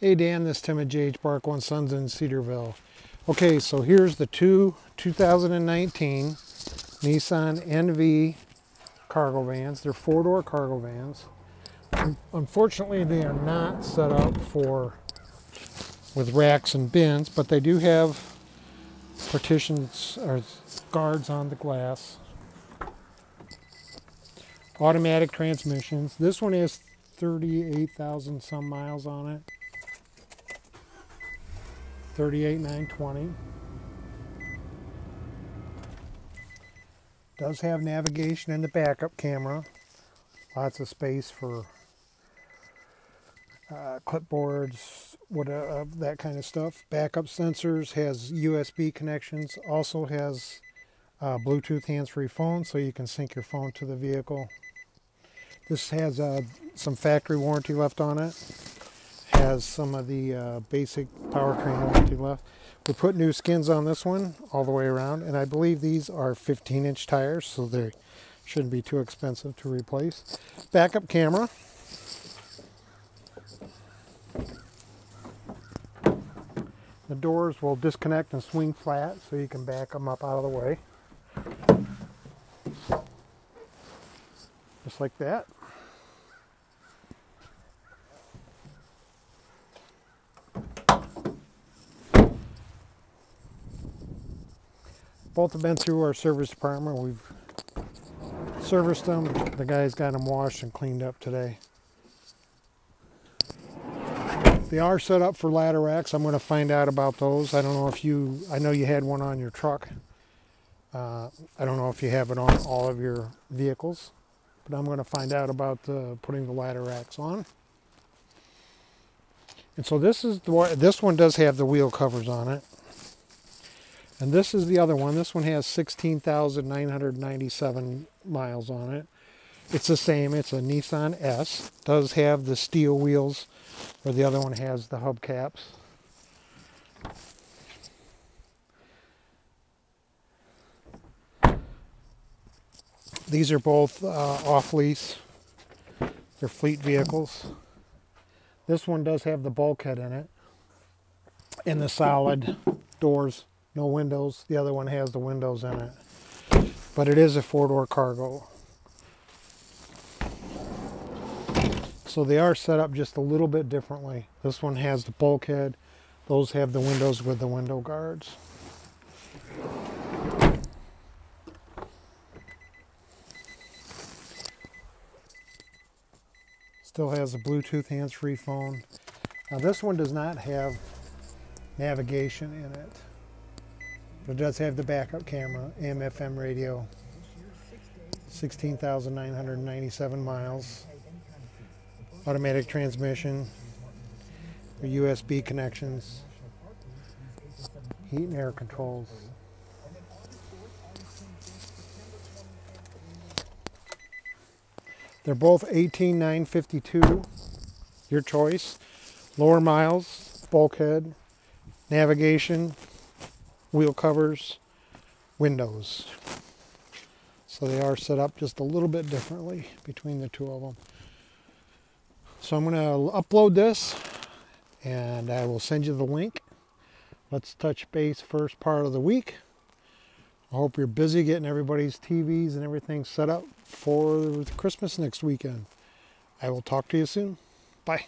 Hey Dan, this is Tim at JH Barkau and Sons in Cedarville. Okay, so here's the two 2019 Nissan NV cargo vans. They're four-door cargo vans. Unfortunately, they are not set up for with racks and bins, but they do have partitions or guards on the glass. Automatic transmissions. This one has 38,000 some miles on it. 38,920. Does have navigation and the backup camera. Lots of space for uh, clipboards, what uh, that kind of stuff. Backup sensors has USB connections. Also has uh, Bluetooth hands-free phone, so you can sync your phone to the vehicle. This has uh, some factory warranty left on it has some of the uh, basic powertrain warranty left. We put new skins on this one all the way around, and I believe these are 15 inch tires, so they shouldn't be too expensive to replace. Backup camera. The doors will disconnect and swing flat so you can back them up out of the way. Just like that. Both have been through our service department. We've serviced them. The guys got them washed and cleaned up today. They are set up for ladder racks. I'm going to find out about those. I don't know if you, I know you had one on your truck. Uh, I don't know if you have it on all of your vehicles, but I'm going to find out about uh, putting the ladder racks on. And so this is the this one does have the wheel covers on it. And this is the other one. This one has 16,997 miles on it. It's the same. It's a Nissan S. Does have the steel wheels, where the other one has the hubcaps. These are both uh, off lease. They're fleet vehicles. This one does have the bulkhead in it and the solid doors no windows. The other one has the windows in it. But it is a four-door cargo. So they are set up just a little bit differently. This one has the bulkhead. Those have the windows with the window guards. Still has a Bluetooth hands-free phone. Now this one does not have navigation in it. But it does have the backup camera, AM FM radio, 16,997 miles, automatic transmission, USB connections, heat and air controls. They're both 18952, your choice. Lower miles, bulkhead, navigation, wheel covers, windows. So they are set up just a little bit differently between the two of them. So I'm going to upload this and I will send you the link. Let's touch base first part of the week. I hope you're busy getting everybody's TVs and everything set up for Christmas next weekend. I will talk to you soon. Bye.